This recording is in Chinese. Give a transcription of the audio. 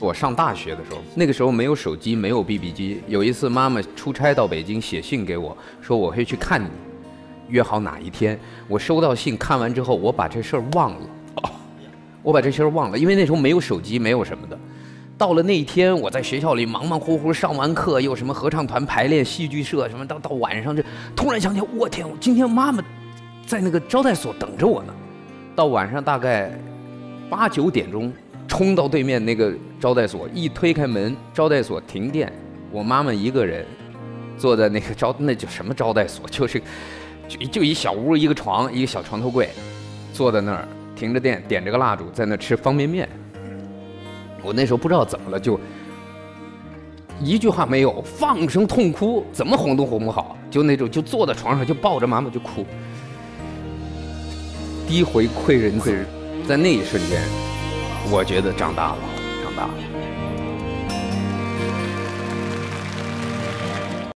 我上大学的时候，那个时候没有手机，没有 BB 机。有一次，妈妈出差到北京，写信给我，说我会去看你，约好哪一天。我收到信，看完之后，我把这事儿忘了。我把这事儿忘了，因为那时候没有手机，没有什么的。到了那一天，我在学校里忙忙乎乎上完课，又什么合唱团排练、戏剧社什么，到到晚上这突然想起来，我天，今天妈妈在那个招待所等着我呢。到晚上大概八九点钟。冲到对面那个招待所，一推开门，招待所停电，我妈妈一个人坐在那个招，那叫什么招待所？就是就就一小屋，一个床，一个小床头柜，坐在那儿，停着电，点着个蜡烛，在那吃方便面。我那时候不知道怎么了，就一句话没有，放声痛哭，怎么哄都哄不好，就那种就坐在床上就抱着妈妈就哭。第一回愧人子，在那一瞬间。我觉得长大了，长大了。